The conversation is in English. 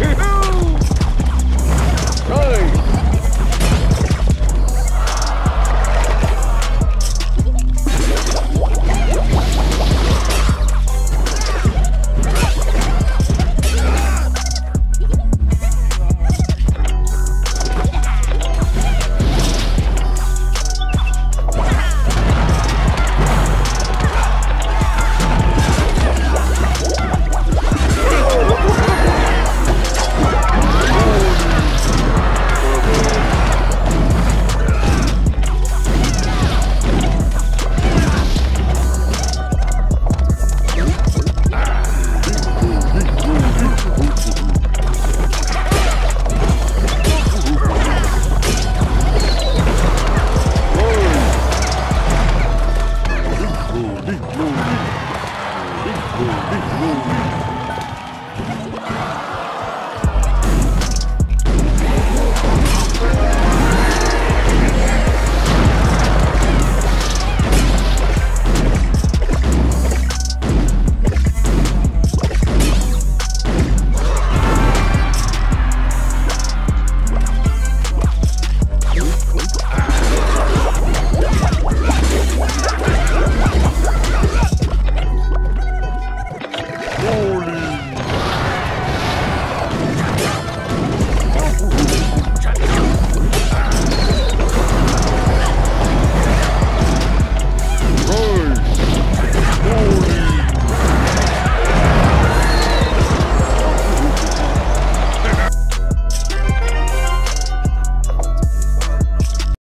Right. Glory.